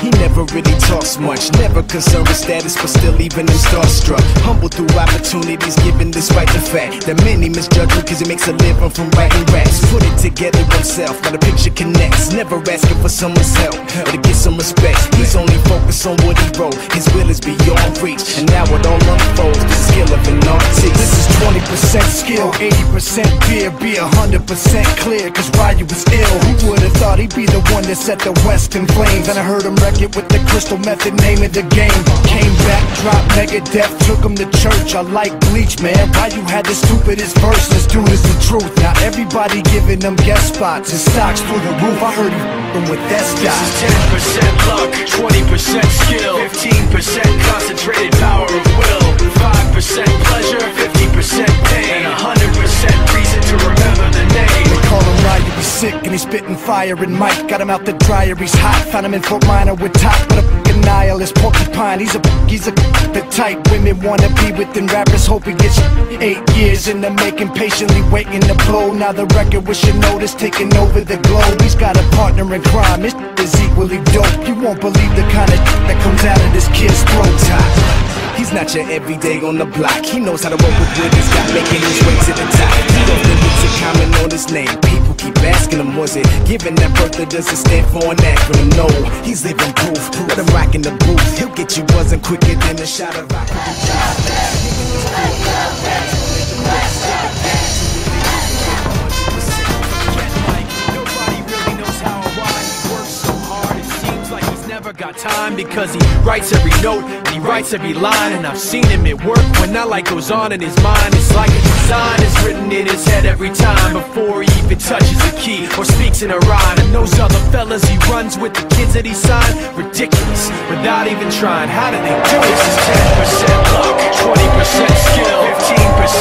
he? Never really talks much, never concerned with status, but still even him starstruck. Humble through opportunities, given despite the fact that many misjudge him because he makes a living from writing raps. Put it together himself, now the picture connects. Never asking for someone's help or to get some respect. He's only focused on what he wrote. His will is beyond reach, and now it all unfolds. The skill of an artist. This is 20% skill, 80% fear, be 100% clear, cause Ryu was ill. Who thought he'd be the one that set the West in flames? And I heard him wreck it with the crystal method, name of the game. Came back, dropped Megadeth, took him to church. I like Bleach, man. why you had the stupidest verse, dude is the truth. Now everybody giving them guest spots, his stocks through the roof. I heard he f***ing with that This is 10% luck, 20% skill, 15% concentrated sick and he's spitting fire and Mike got him out the dryer, he's hot. Found him in Fort Minor with top, but a fucking nihilist porcupine. He's a he's a the type women wanna be with and rappers hope he gets eight years in the making, patiently waiting to blow. Now the record with notice taking over the globe. He's got a partner in crime, his is equally dope. You won't believe the kind of that comes out of this kid's throat. He's not your everyday on the block. He knows how to work with what he's got, making his way to the top. Was it given that birth or does it stand for an acronym? No, he's living proof. Let him rock in the booth. He'll get you buzzing quicker than a shot of rock. Got time because he writes every note and he writes every line. And I've seen him at work when that light goes on in his mind. It's like in a rhyme. And those other fellas he runs with, the kids that he signed, ridiculous without even trying. How do they do this? Is 10% luck, 20% skill, 15% concentrated